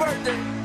birthday.